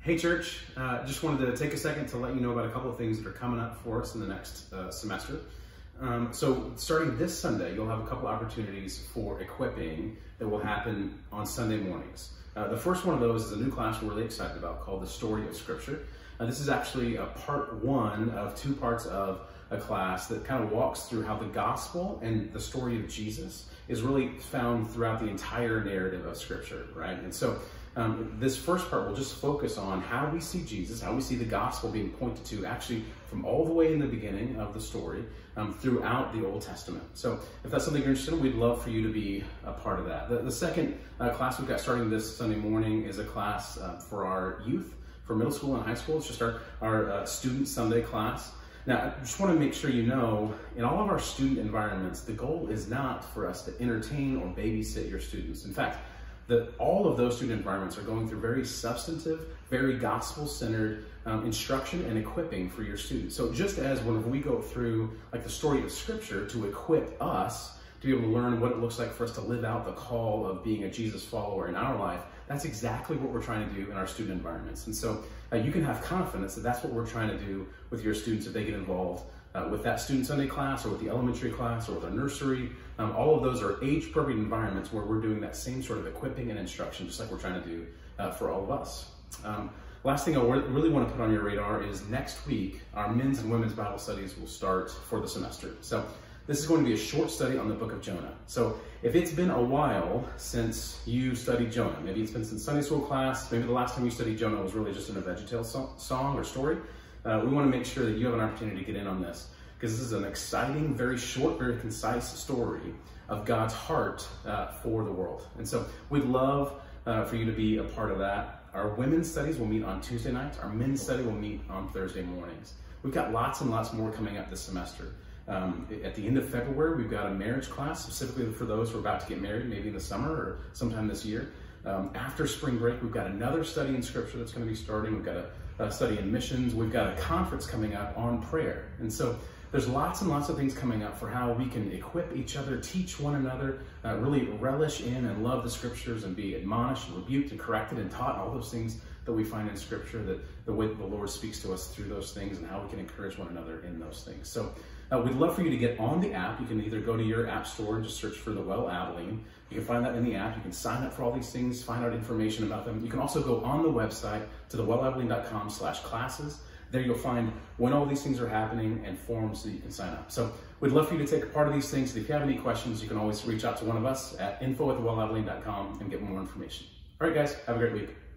Hey, church. Uh, just wanted to take a second to let you know about a couple of things that are coming up for us in the next uh, semester. Um, so, starting this Sunday, you'll have a couple opportunities for equipping that will happen on Sunday mornings. Uh, the first one of those is a new class we're really excited about called The Story of Scripture. Uh, this is actually a part one of two parts of a class that kind of walks through how the gospel and the story of Jesus is really found throughout the entire narrative of Scripture, right? And so, um, this first part will just focus on how we see Jesus, how we see the gospel being pointed to actually from all the way in the beginning of the story um, throughout the Old Testament. So if that's something you're interested in, we'd love for you to be a part of that. The, the second uh, class we've got starting this Sunday morning is a class uh, for our youth, for middle school and high school. It's just our, our uh, student Sunday class. Now, I just want to make sure you know, in all of our student environments, the goal is not for us to entertain or babysit your students. In fact, that all of those student environments are going through very substantive, very gospel-centered um, instruction and equipping for your students. So just as whenever we go through like the story of scripture to equip us to be able to learn what it looks like for us to live out the call of being a Jesus follower in our life, that's exactly what we're trying to do in our student environments. And so uh, you can have confidence that that's what we're trying to do with your students if they get involved uh, with that student Sunday class or with the elementary class or with our nursery. Um, all of those are age appropriate environments where we're doing that same sort of equipping and instruction, just like we're trying to do uh, for all of us. Um, last thing I really want to put on your radar is next week, our men's and women's Bible studies will start for the semester. So this is going to be a short study on the book of Jonah. So if it's been a while since you studied Jonah, maybe it's been since Sunday school class, maybe the last time you studied Jonah was really just in a VeggieTales song or story, uh, we want to make sure that you have an opportunity to get in on this because this is an exciting, very short, very concise story of God's heart uh, for the world. And so we'd love uh, for you to be a part of that. Our women's studies will meet on Tuesday nights. Our men's study will meet on Thursday mornings. We've got lots and lots more coming up this semester. Um, at the end of February, we've got a marriage class specifically for those who are about to get married, maybe in the summer or sometime this year. Um, after spring break, we've got another study in scripture that's going to be starting. We've got a uh, study in missions. We've got a conference coming up on prayer. And so there's lots and lots of things coming up for how we can equip each other, teach one another, uh, really relish in and love the scriptures and be admonished and rebuked and corrected and taught all those things that we find in scripture, that the way the Lord speaks to us through those things and how we can encourage one another in those things. So uh, we'd love for you to get on the app. You can either go to your app store and just search for the Well Abilene. You can find that in the app. You can sign up for all these things, find out information about them. You can also go on the website to thewellabilene.com slash classes. There you'll find when all these things are happening and forms that you can sign up. So we'd love for you to take part of these things. If you have any questions, you can always reach out to one of us at info at thewellabilene.com and get more information. All right, guys, have a great week.